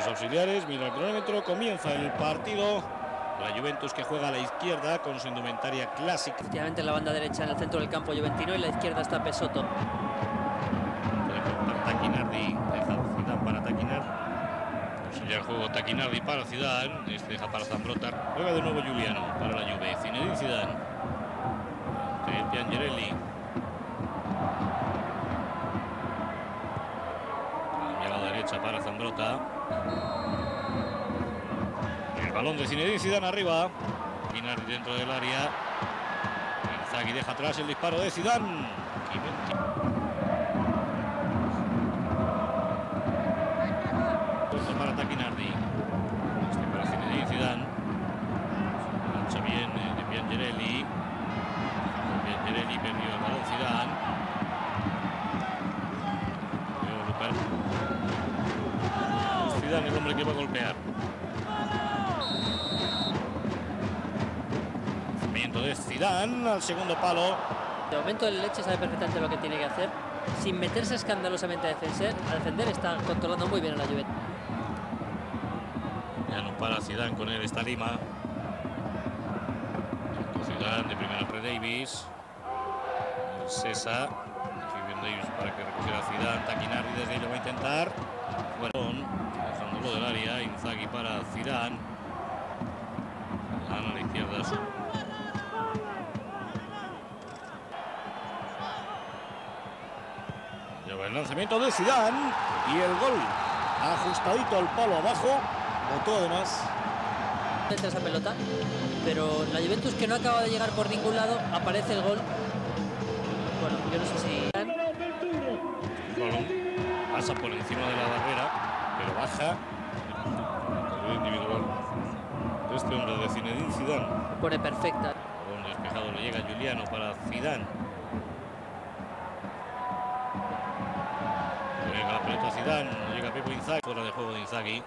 Los auxiliares, mira el cronómetro, comienza el partido. La Juventus que juega a la izquierda con su indumentaria clásica. Efectivamente en la banda derecha en el centro del campo Juventino y la izquierda está Pesoto. Cortar Taquinardi, deja Zidane para Taquinardi. Ya el juego Taquinardi para Zidane, este deja para Zambrota. Juega de nuevo Juliano para la Juve. Zinedine Zidane. Ante Piangerelli. Cambia a la derecha para Zambrota. El balón de Zinedine Zidane arriba. Taquinardi dentro del área. Inzaghi deja atrás el disparo de Zidane. Para Taquinardi. Este para Zinedine Zidane. Lanza bien de. Piangerelli Zidane el hombre que va a golpear. Lanzamiento de Zidane al segundo palo. De momento el Leche sabe perfectamente lo que tiene que hacer. Sin meterse escandalosamente a defender, a defender está controlando muy bien a la Juventus. Ya no para Zidane con él está Lima. Zidane de primera pre Davis. César. Davis para que recogiera a Zidane. Taquinardi desde ahí lo va a intentar. Fueron. Inzaghi para Zidane. Zidane a la izquierda. Lleva el lanzamiento de Zidane y el gol ajustadito al palo abajo. Votó además Entra esa pelota, pero la Juventus que no acaba de llegar por ningún lado, aparece el gol. Bueno, yo no sé si... Pasa por encima de la barrera, pero baja. Individual de este hombre de Zinedine Zidane. Pone perfecta. Balón despejado le llega Juliano para Zidane. Le Llega la pelota Zidane, no llega Pepo Inzaghi, fuera de juego de Inzaghi.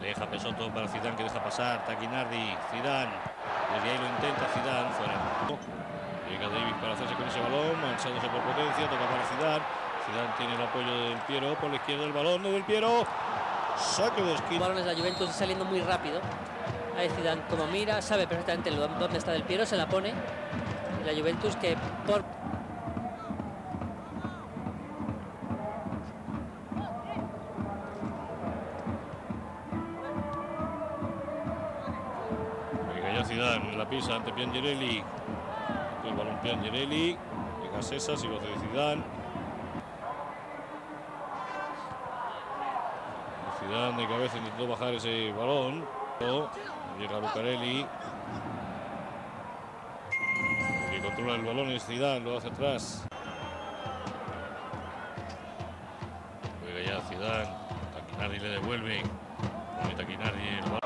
Deja Pesoto para Zidane que deja pasar, Taquinardi, Zidane. Desde ahí lo intenta Zidane, fuera. Llega Davis para hacerse con ese balón, manchándose por potencia, toca para Zidane. Zidane tiene el apoyo del Piero, por la izquierda el balón de del Piero. Saque de esquina. balón es la Juventus saliendo muy rápido. Ahí Zidane como mira, sabe perfectamente dónde está Del Piero, se la pone. Y la Juventus que por Venga ya Zidane, la pisa ante Piangerelli. El balón Piangerelli. Llega César, hace de Zidane. Zidane de cabeza intentó bajar ese balón. Llega Lucarelli. El que controla el balón es Zidane, lo hace atrás. Juega ya Zidane. Taquinardi le devuelve. Pone Taquinardi el balón.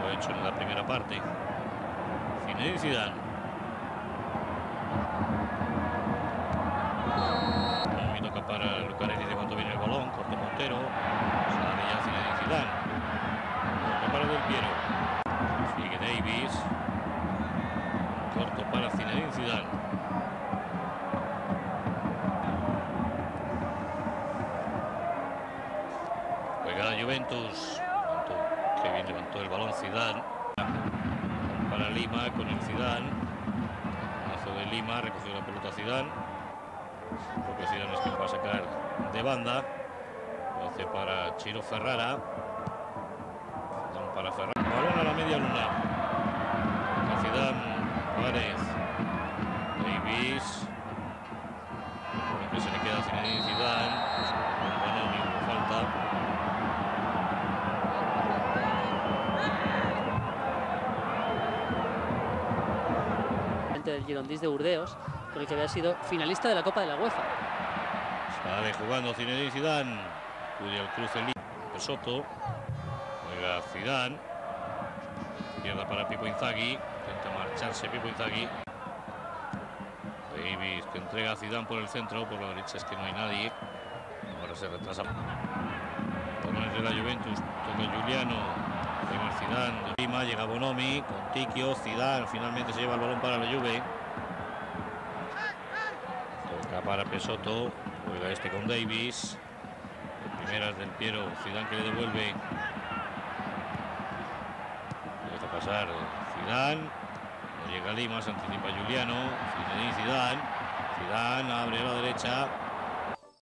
lo ha hecho en la primera parte. Zinedine Zidane. Para Lucarelli, levantó bien el balón, corto Montero. Sale ya Zidane. Para Del Piero. Sigue Davis. Corto para Zinedine Zidane. Juega la Juventus. Qué bien levantó el balón Zidane. Para Lima con el Zidane. Mazo de Lima, recogió la pelota Zidane. Porque Zidane es quien va a sacar de banda. Lo hace para Chiro Ferrara. Para Ferrara. Balón a la media luna. Zidane, Juárez, Davis. Que se le queda Zinedine Zidane. Falta. del Girondins de Burdeos, con que había sido finalista de la Copa de la UEFA. Sale jugando Zinedine Zidane. Cuida el cruce Lima. Pesoto. Juega Zidane. Izquierda para Pipo Inzaghi. Intenta marcharse Pipo Inzaghi. Davis que entrega a Zidane por el centro. Por la derecha es que no hay nadie. Ahora se retrasa. Balones de la Juventus. Toca Juliano. Zidane. Lima. Llega Bonomi. Con Tiquio. Zidane finalmente se lleva el balón para la Juve. Para Pesoto. Juega este con Davis. Primeras del Piero. Zidane que le devuelve. Deja pasar Zidane. No llega Lima, se anticipa Juliano. Zidane. Zidane abre a la derecha.